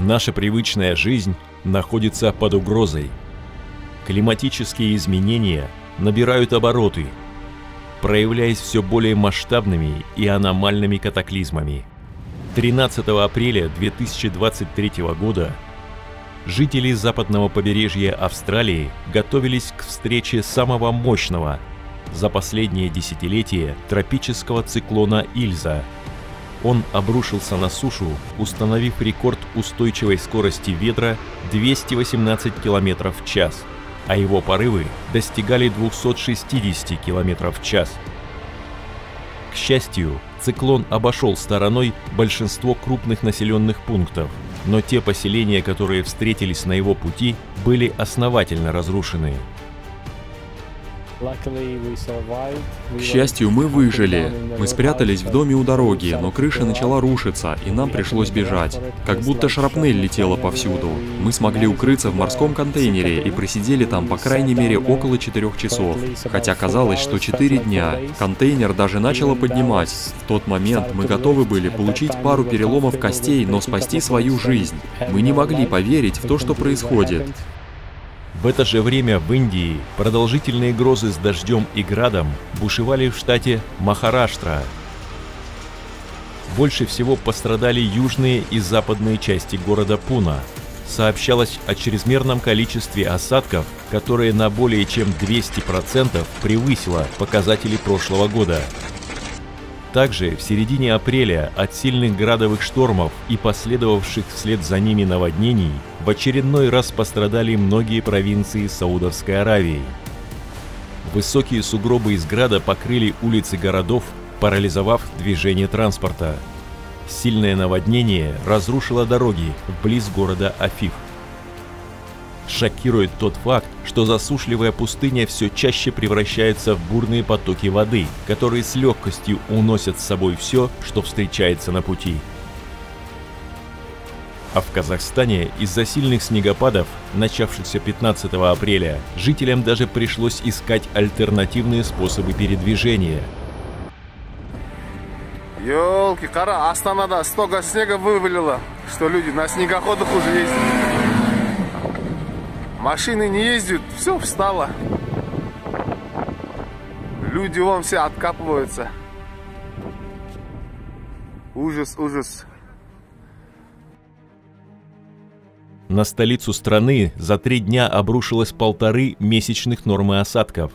Наша привычная жизнь находится под угрозой. Климатические изменения набирают обороты, проявляясь все более масштабными и аномальными катаклизмами. 13 апреля 2023 года жители западного побережья Австралии готовились к встрече самого мощного за последнее десятилетие тропического циклона Ильза. Он обрушился на сушу, установив рекорд устойчивой скорости ветра 218 км в час, а его порывы достигали 260 км в час. К счастью, циклон обошел стороной большинство крупных населенных пунктов, но те поселения, которые встретились на его пути, были основательно разрушены. К счастью, мы выжили. Мы спрятались в доме у дороги, но крыша начала рушиться, и нам пришлось бежать. Как будто шрапнель летела повсюду. Мы смогли укрыться в морском контейнере и просидели там по крайней мере около четырех часов. Хотя казалось, что четыре дня. Контейнер даже начало поднимать. В тот момент мы готовы были получить пару переломов костей, но спасти свою жизнь. Мы не могли поверить в то, что происходит. В это же время в Индии продолжительные грозы с дождем и градом бушевали в штате Махараштра. Больше всего пострадали южные и западные части города Пуна. Сообщалось о чрезмерном количестве осадков, которое на более чем 200% превысило показатели прошлого года. Также в середине апреля от сильных градовых штормов и последовавших вслед за ними наводнений в очередной раз пострадали многие провинции Саудовской Аравии. Высокие сугробы из града покрыли улицы городов, парализовав движение транспорта. Сильное наводнение разрушило дороги вблиз города Афиф. Шокирует тот факт, что засушливая пустыня все чаще превращается в бурные потоки воды, которые с легкостью уносят с собой все, что встречается на пути. А в Казахстане из-за сильных снегопадов, начавшихся 15 апреля, жителям даже пришлось искать альтернативные способы передвижения. Ёлки, кара, Астанада столько снега вывалило, что люди на снегоходах уже ездят. Машины не ездят, все встало. Люди вон все откапываются. Ужас, ужас. На столицу страны за три дня обрушилось полторы месячных нормы осадков.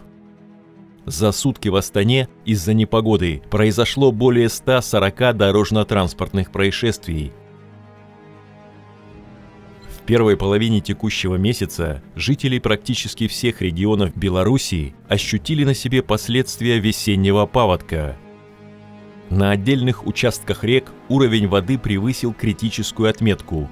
За сутки в Астане из-за непогоды произошло более 140 дорожно-транспортных происшествий – первой половине текущего месяца жители практически всех регионов Белоруссии ощутили на себе последствия весеннего паводка. На отдельных участках рек уровень воды превысил критическую отметку.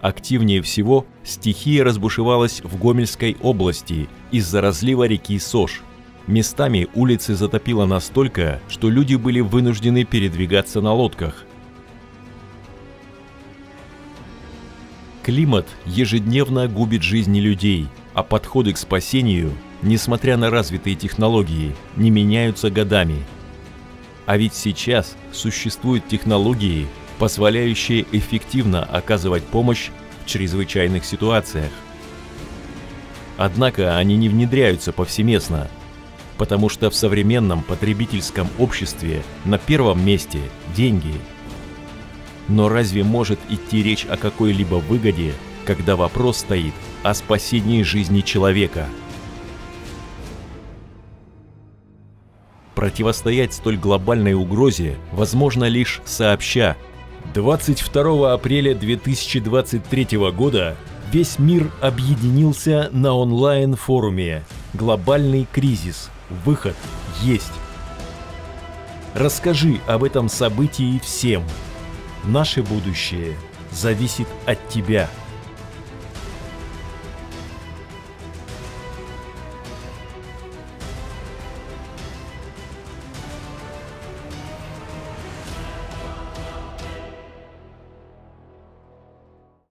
Активнее всего стихия разбушевалась в Гомельской области из-за разлива реки Сош. Местами улицы затопило настолько, что люди были вынуждены передвигаться на лодках – Климат ежедневно губит жизни людей, а подходы к спасению, несмотря на развитые технологии, не меняются годами. А ведь сейчас существуют технологии, позволяющие эффективно оказывать помощь в чрезвычайных ситуациях. Однако они не внедряются повсеместно, потому что в современном потребительском обществе на первом месте деньги – но разве может идти речь о какой-либо выгоде, когда вопрос стоит о спасении жизни человека? Противостоять столь глобальной угрозе возможно лишь сообща. 22 апреля 2023 года весь мир объединился на онлайн-форуме «Глобальный кризис. Выход есть». Расскажи об этом событии всем – Наше будущее зависит от тебя –